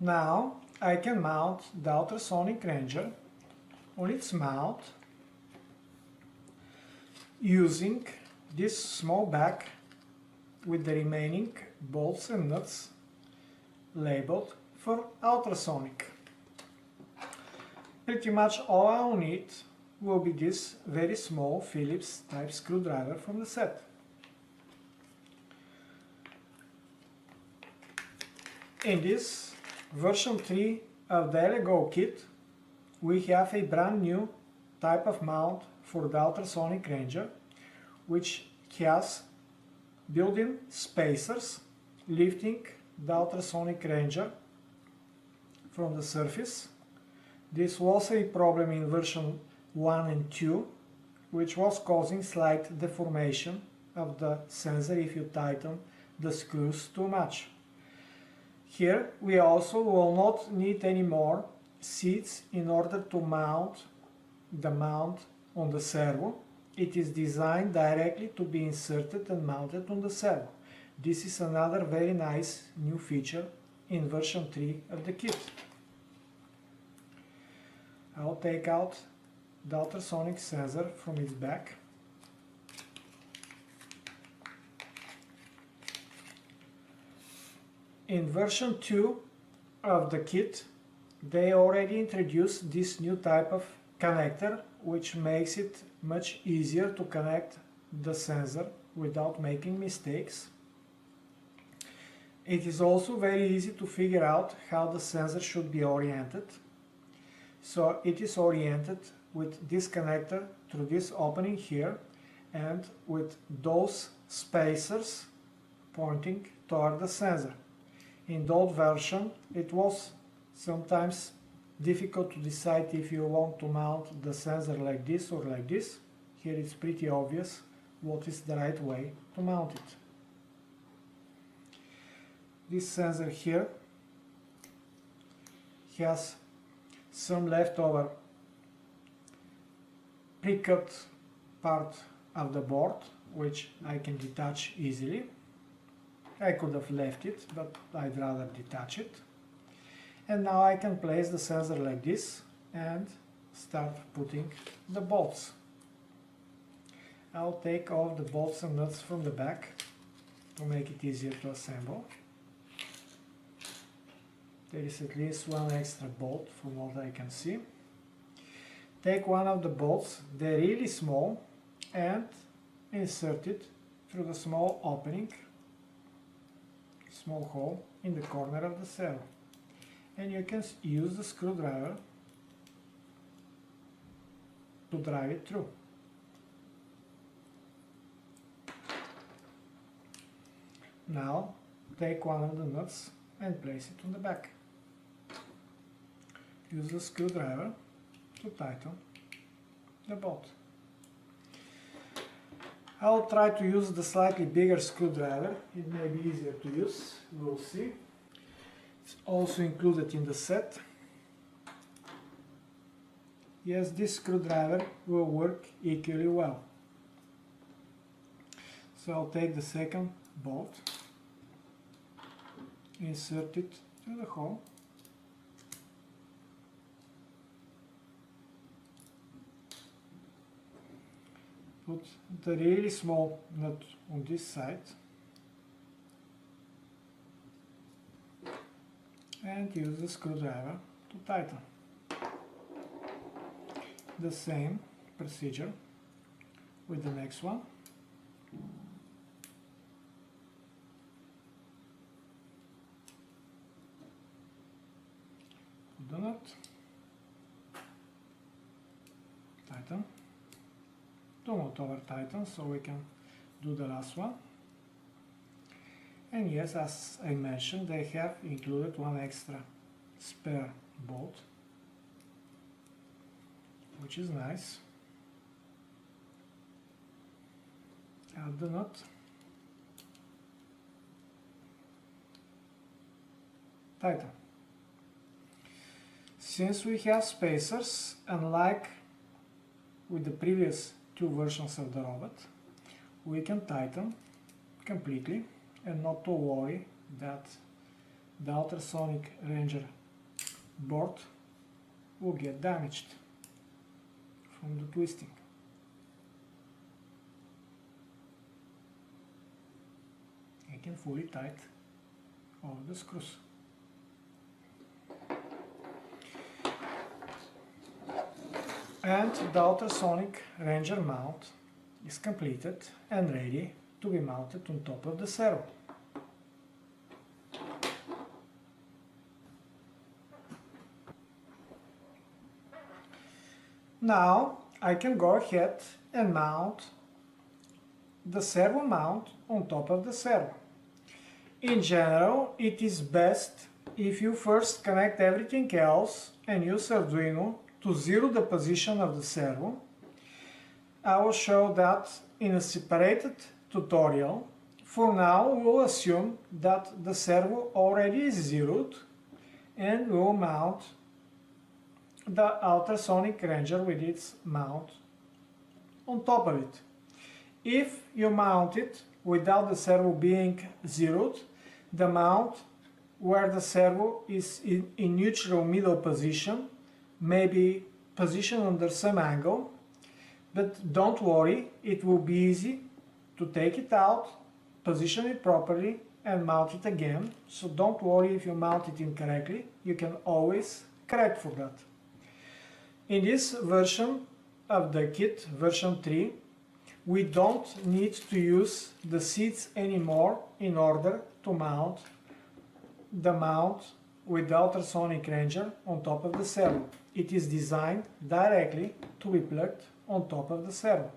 Now I can mount the ultrasonic ranger on its mount using this small bag with the remaining bolts and nuts labeled for ultrasonic. Pretty much all I will need will be this very small Phillips type screwdriver from the set. In this version 3 of the Elegoo kit we have a brand new type of mount for the ultrasonic ranger which has built-in spacers lifting the ultrasonic ranger from the surface. This was a problem in version 1 and 2 which was causing slight deformation of the sensor if you tighten the screws too much. Here we also will not need any more seats in order to mount the mount on the servo. It is designed directly to be inserted and mounted on the servo. This is another very nice new feature in version 3 of the kit. I'll take out the ultrasonic sensor from its back. In version 2 of the kit they already introduced this new type of connector which makes it much easier to connect the sensor without making mistakes. It is also very easy to figure out how the sensor should be oriented. So it is oriented with this connector through this opening here and with those spacers pointing toward the sensor. In the old version it was sometimes difficult to decide if you want to mount the sensor like this or like this. Here it's pretty obvious what is the right way to mount it. This sensor here has some leftover pre-cut part of the board which I can detach easily. I could have left it but I'd rather detach it and now I can place the sensor like this and start putting the bolts. I'll take off the bolts and nuts from the back to make it easier to assemble. There is at least one extra bolt from what I can see. Take one of the bolts, they're really small, and insert it through the small opening, small hole in the corner of the cell and you can use the screwdriver to drive it through. Now take one of the nuts and place it on the back. Use the screwdriver to tighten the bolt. I'll try to use the slightly bigger screwdriver, it may be easier to use, we'll see. It's also included in the set. Yes, this screwdriver will work equally well. So I'll take the second bolt, insert it through the hole, put the really small nut on this side and use the screwdriver to tighten. The same procedure with the next one. Put the nut, tighten, do not want over tighten so we can do the last one and yes, as I mentioned, they have included one extra spare bolt, which is nice. Add the nut. Tighten. Since we have spacers, unlike with the previous two versions of the robot, we can tighten completely and not to worry that the ultrasonic ranger board will get damaged from the twisting. I can fully tight all the screws. And the ultrasonic ranger mount is completed and ready to be mounted on top of the servo. Now I can go ahead and mount the servo mount on top of the servo. In general, it is best if you first connect everything else and use Arduino to zero the position of the servo. I will show that in a separated tutorial. For now, we'll assume that the servo already is zeroed and we'll mount the ultrasonic ranger with its mount on top of it. If you mount it without the servo being zeroed, the mount where the servo is in, in neutral middle position may be positioned under some angle, but don't worry, it will be easy to take it out, position it properly and mount it again. So don't worry if you mount it incorrectly, you can always correct for that. In this version of the kit, version 3, we don't need to use the seats anymore in order to mount the mount with the ultrasonic ranger on top of the servo. It is designed directly to be plugged on top of the servo.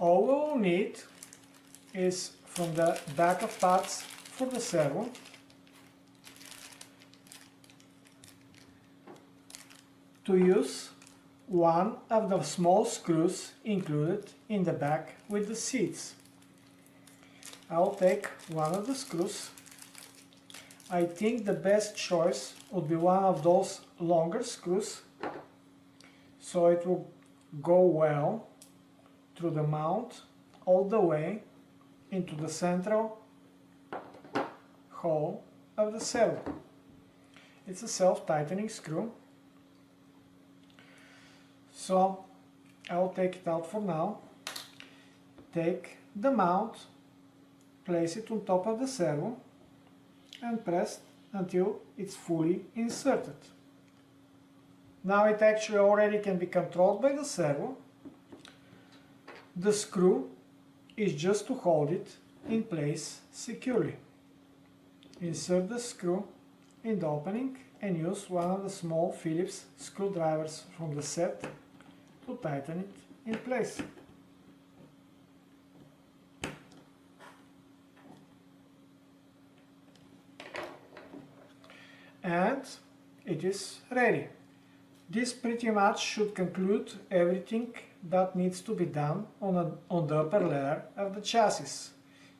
All we will need is from the back of parts for the servo to use one of the small screws included in the back with the seats. I'll take one of the screws. I think the best choice would be one of those longer screws so it will go well through the mount all the way into the central hole of the servo. It's a self-tightening screw so I'll take it out for now. Take the mount, place it on top of the servo and press until it's fully inserted. Now it actually already can be controlled by the servo. The screw is just to hold it in place securely. Insert the screw in the opening and use one of the small Phillips screwdrivers from the set to tighten it in place. And it is ready. This pretty much should conclude everything that needs to be done on, a, on the upper layer of the chassis.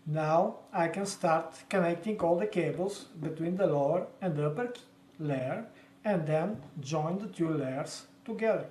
Now I can start connecting all the cables between the lower and the upper layer and then join the two layers together.